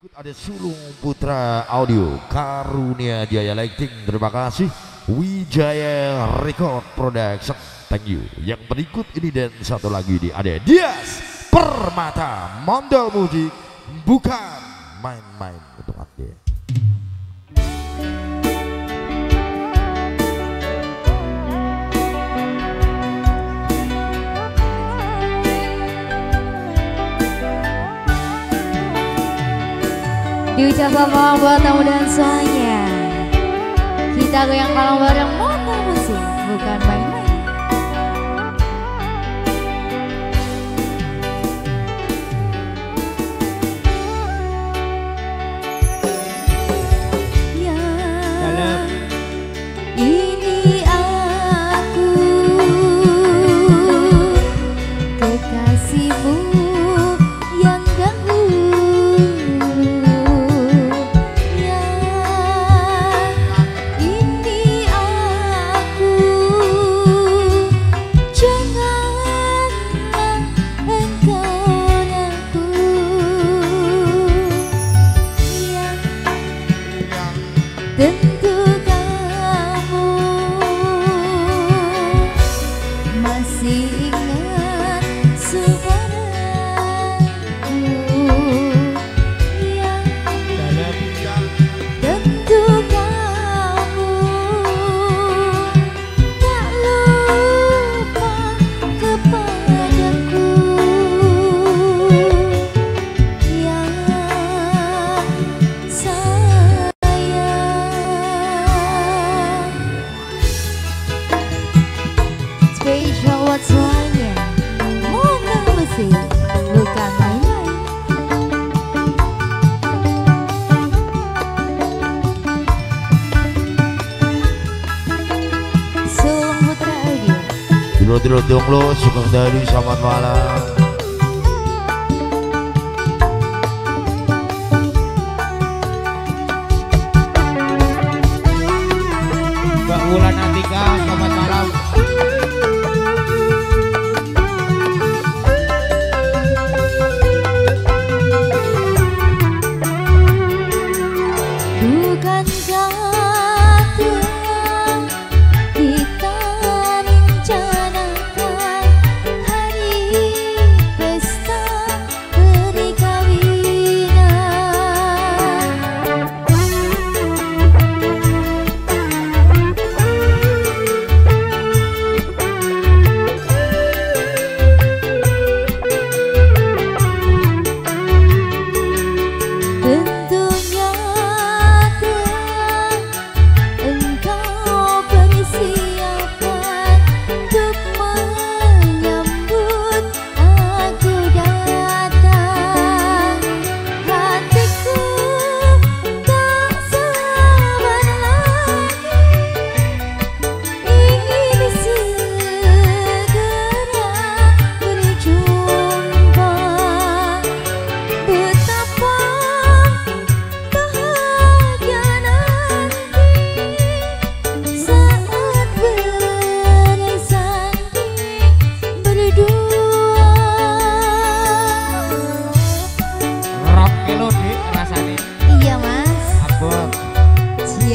Ada Sulung Putra Audio Karunia Jaya Lighting. Terima kasih Wijaya Record Production. Thank you. Yang berikut ini dan satu lagi di ada Dias Permata Mondol Musik Bukan main-main Diucapkan malam buat tamu dan semuanya. Kita goyang malam bareng motor musik Bukan main-main Semuanya Motor musik Bukan main-main Sulung Putra Audio Dulu-dulu dong lo Sugeng dari selamat malam. Mbak Wulan Atika selamat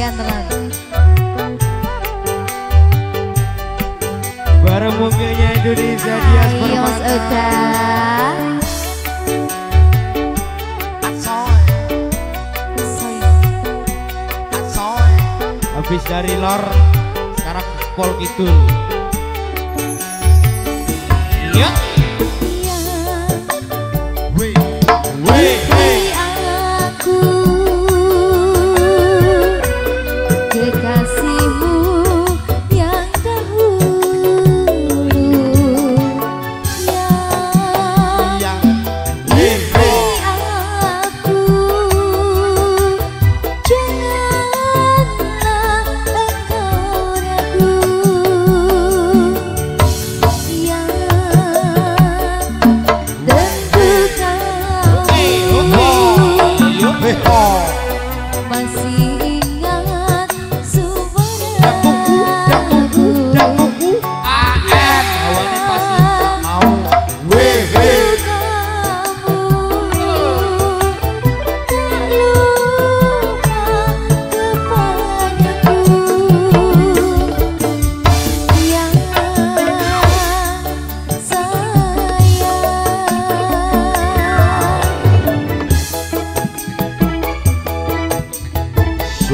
Jian tenan Bareng mungkinnya Indonesia Dias Permata. Habis dari lor Sekarang Pol Kidul. Iya. Iya Wih. aku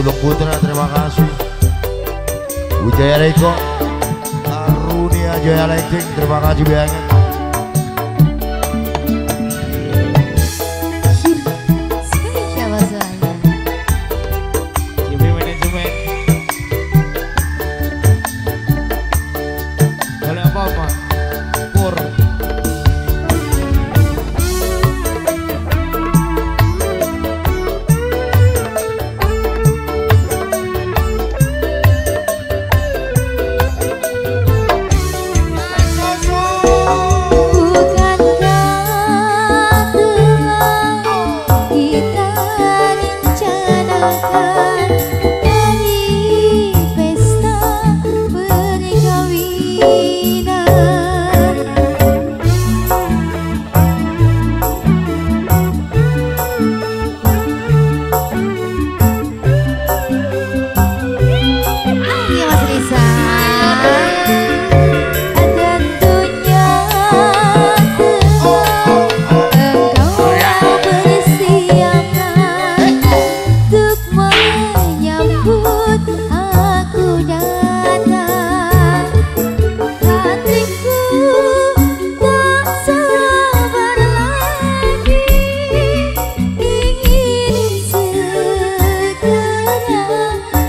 Suluk Putra terima kasih. Wijaya Reko Arunia Jaya Elektrik terima kasih banyak. love. love.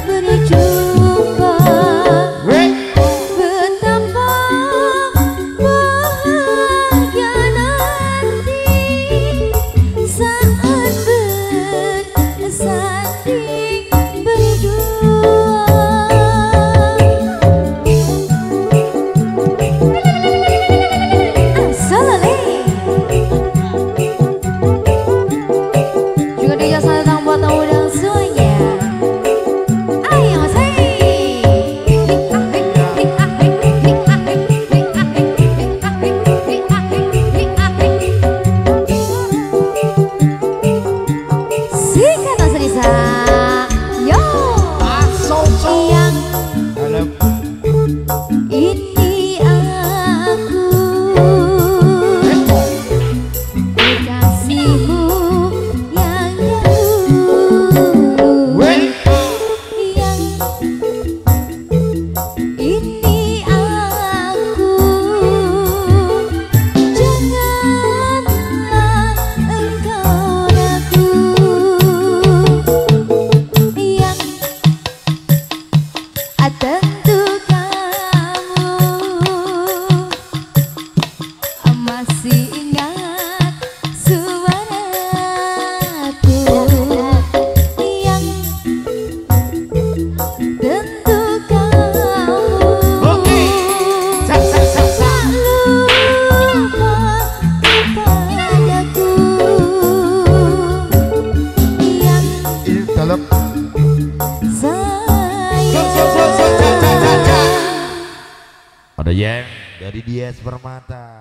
Rejeng dari Dias Permata.